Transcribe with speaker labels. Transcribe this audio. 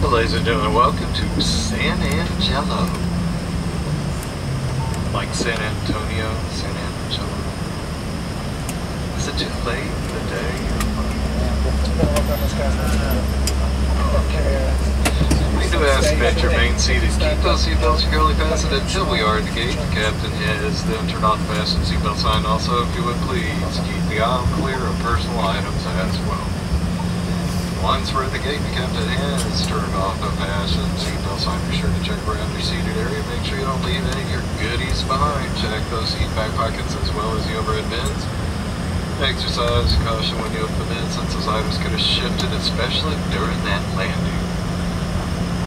Speaker 1: Well, ladies and gentlemen, welcome to San Angelo. Like San Antonio, San Angelo. Is it too late in the day? We do ask that your main seat is keep those seatbelts securely fastened until we are at the gate. The captain has then turned off the fasten seatbelt sign. Also, if you would please keep the aisle clear of personal items as well. Once we're at the gate, the captain has turned off the fasten seatbelt sign. Be sure to check around your seated area. Make sure you don't leave any of your goodies behind. Check those seat back pockets as well as the overhead bins. Exercise caution when you open the bin since those items could have shifted, especially during that landing.